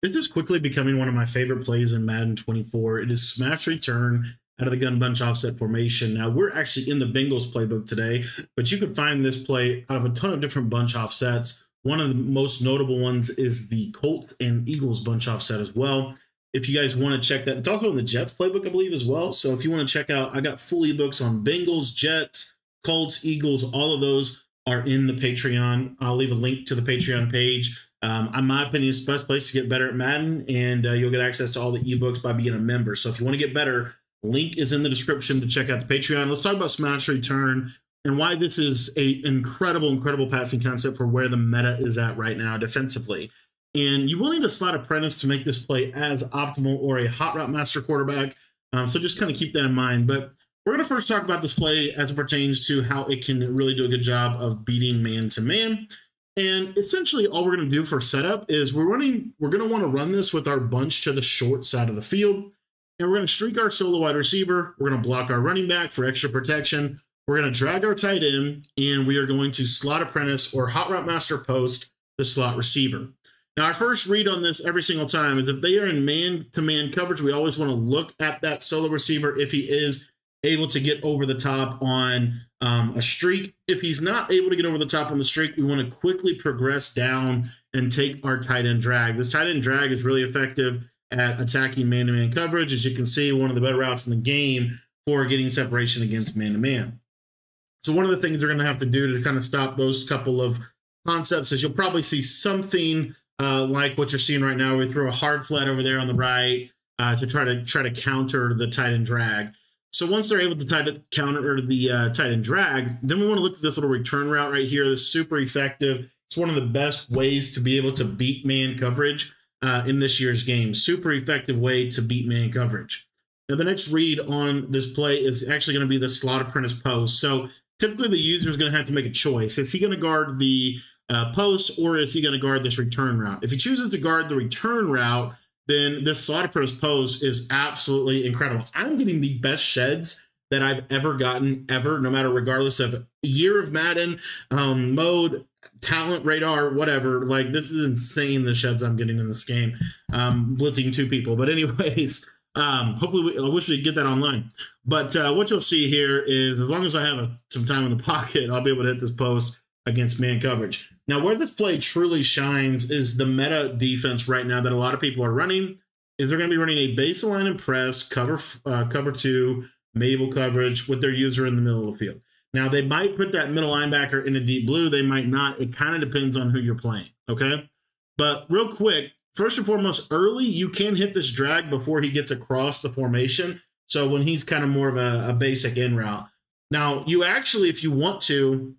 This is quickly becoming one of my favorite plays in Madden 24. It is smash return out of the gun bunch offset formation. Now, we're actually in the Bengals playbook today, but you can find this play out of a ton of different bunch offsets. One of the most notable ones is the Colts and Eagles bunch offset as well. If you guys want to check that, it's also in the Jets playbook, I believe, as well. So if you want to check out, I got full ebooks on Bengals, Jets, Colts, Eagles, all of those are in the Patreon. I'll leave a link to the Patreon page. Um, in my opinion, it's the best place to get better at Madden, and uh, you'll get access to all the ebooks by being a member. So if you want to get better, link is in the description to check out the Patreon. Let's talk about Smash Return and why this is a incredible, incredible passing concept for where the meta is at right now defensively. And you will need a slot apprentice to make this play as optimal or a hot route master quarterback. Um, so just kind of keep that in mind. But we're going to first talk about this play as it pertains to how it can really do a good job of beating man to man. And essentially all we're going to do for setup is we're running, we're going to want to run this with our bunch to the short side of the field. And we're going to streak our solo wide receiver. We're going to block our running back for extra protection. We're going to drag our tight end, and we are going to slot apprentice or hot route master post the slot receiver. Now, our first read on this every single time is if they are in man to man coverage, we always want to look at that solo receiver if he is able to get over the top on um, a streak. If he's not able to get over the top on the streak, we want to quickly progress down and take our tight end drag. This tight end drag is really effective at attacking man to man coverage. As you can see, one of the better routes in the game for getting separation against man to man. So, one of the things they're going to have to do to kind of stop those couple of concepts is you'll probably see something uh, like what you're seeing right now. We throw a hard flat over there on the right uh, to try to try to counter the tight end drag. So once they're able to tight counter the uh, tight end drag, then we want to look at this little return route right here. This super effective. It's one of the best ways to be able to beat man coverage uh, in this year's game. Super effective way to beat man coverage. Now the next read on this play is actually going to be the slot apprentice post. So typically the user is going to have to make a choice. Is he going to guard the uh, post or is he going to guard this return route? If he chooses to guard the return route, then this apprentice post is absolutely incredible. I'm getting the best sheds that I've ever gotten ever, no matter regardless of year of Madden, um, mode, talent radar, whatever. Like this is insane. The sheds I'm getting in this game, um, blitzing two people. But anyways, um, hopefully we, I wish we could get that online. But uh, what you'll see here is as long as I have a, some time in the pocket, I'll be able to hit this post against man coverage. Now, where this play truly shines is the meta defense right now that a lot of people are running. Is they're going to be running a baseline and press, cover uh, cover two, Mable coverage with their user in the middle of the field. Now, they might put that middle linebacker in a deep blue. They might not. It kind of depends on who you're playing. Okay. But real quick, first and foremost, early, you can hit this drag before he gets across the formation. So when he's kind of more of a, a basic in route. Now, you actually, if you want to,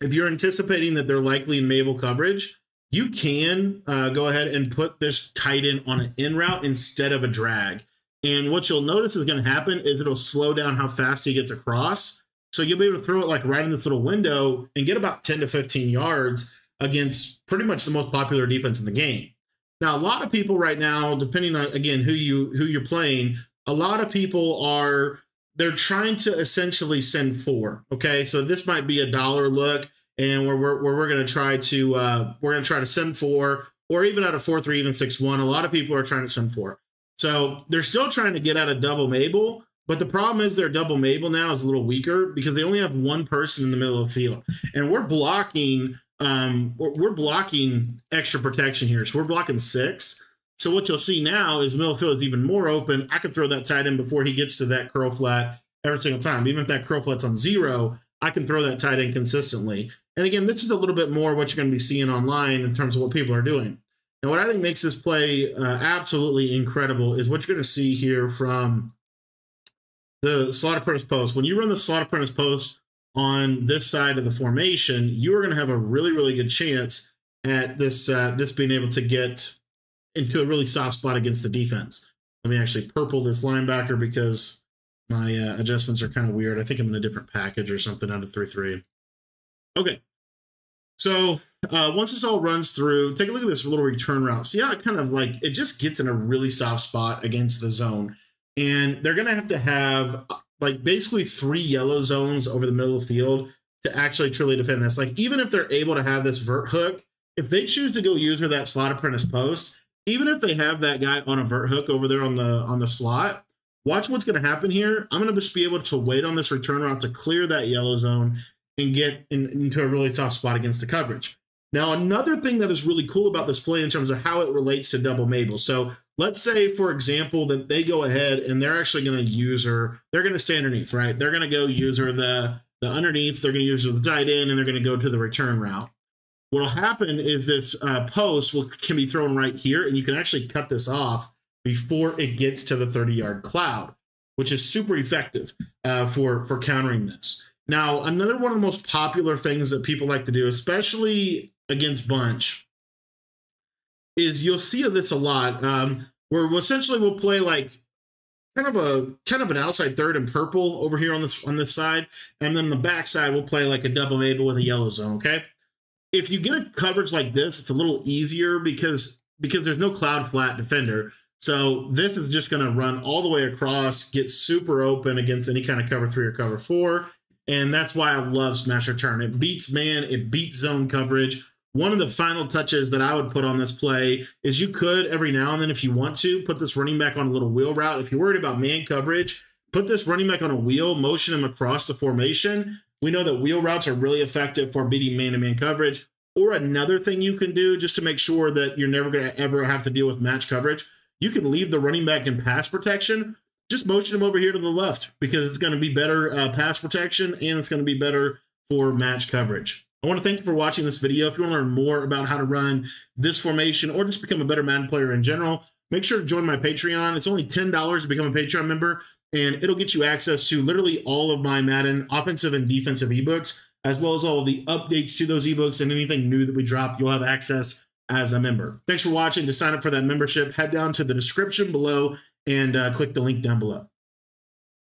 if you're anticipating that they're likely in Mable coverage, you can uh, go ahead and put this tight end on an in route instead of a drag. And what you'll notice is going to happen is it'll slow down how fast he gets across. So you'll be able to throw it like right in this little window and get about 10 to 15 yards against pretty much the most popular defense in the game. Now, a lot of people right now, depending on again who you who you're playing, a lot of people are they're trying to essentially send four. Okay, so this might be a dollar look, and where we're, we're going to try to uh, we're going to try to send four, or even out of four three, even six one. A lot of people are trying to send four. So they're still trying to get out of double Mable, but the problem is their double Mable now is a little weaker because they only have one person in the middle of the field, and we're blocking um, we're, we're blocking extra protection here, so we're blocking six. So what you'll see now is middle field is even more open. I can throw that tight end before he gets to that curl flat every single time. Even if that curl flat's on zero, I can throw that tight end consistently. And again, this is a little bit more what you're going to be seeing online in terms of what people are doing. Now, what I think makes this play uh, absolutely incredible is what you're going to see here from the slot apprentice post. When you run the slot apprentice post on this side of the formation, you are going to have a really, really good chance at this uh, this being able to get into a really soft spot against the defense. Let me actually purple this linebacker because my uh, adjustments are kind of weird. I think I'm in a different package or something out of 3-3. Okay. So uh, once this all runs through, take a look at this little return route. See how it kind of like, it just gets in a really soft spot against the zone. And they're going to have to have like basically three yellow zones over the middle of the field to actually truly defend this. Like even if they're able to have this vert hook, if they choose to go user that slot apprentice post, even if they have that guy on a vert hook over there on the on the slot, watch what's going to happen here. I'm going to just be able to wait on this return route to clear that yellow zone and get in, into a really tough spot against the coverage. Now, another thing that is really cool about this play in terms of how it relates to double Mable. So let's say, for example, that they go ahead and they're actually going to use her, they're going to stay underneath, right? They're going to go use her the, the underneath, they're going to use her the tight end, and they're going to go to the return route. What'll happen is this uh, post will can be thrown right here, and you can actually cut this off before it gets to the 30 yard cloud, which is super effective uh, for for countering this. Now, another one of the most popular things that people like to do, especially against bunch, is you'll see this a lot. Um, where we'll essentially we'll play like kind of a kind of an outside third and purple over here on this on this side, and then the back side we'll play like a double Mable with a yellow zone. Okay if you get a coverage like this, it's a little easier because because there's no cloud flat defender. So this is just going to run all the way across, get super open against any kind of cover three or cover four. And that's why I love smash return. It beats man, it beats zone coverage. One of the final touches that I would put on this play is you could every now and then, if you want to, put this running back on a little wheel route. If you're worried about man coverage, put this running back on a wheel, motion him across the formation, we know that wheel routes are really effective for beating man to man coverage. Or another thing you can do just to make sure that you're never going to ever have to deal with match coverage, you can leave the running back in pass protection. Just motion him over here to the left because it's going to be better uh, pass protection and it's going to be better for match coverage. I want to thank you for watching this video. If you want to learn more about how to run this formation or just become a better Madden player in general, make sure to join my Patreon. It's only $10 to become a Patreon member and it'll get you access to literally all of my Madden offensive and defensive ebooks, as well as all of the updates to those ebooks and anything new that we drop. You'll have access as a member. Thanks for watching. To sign up for that membership, head down to the description below and uh, click the link down below.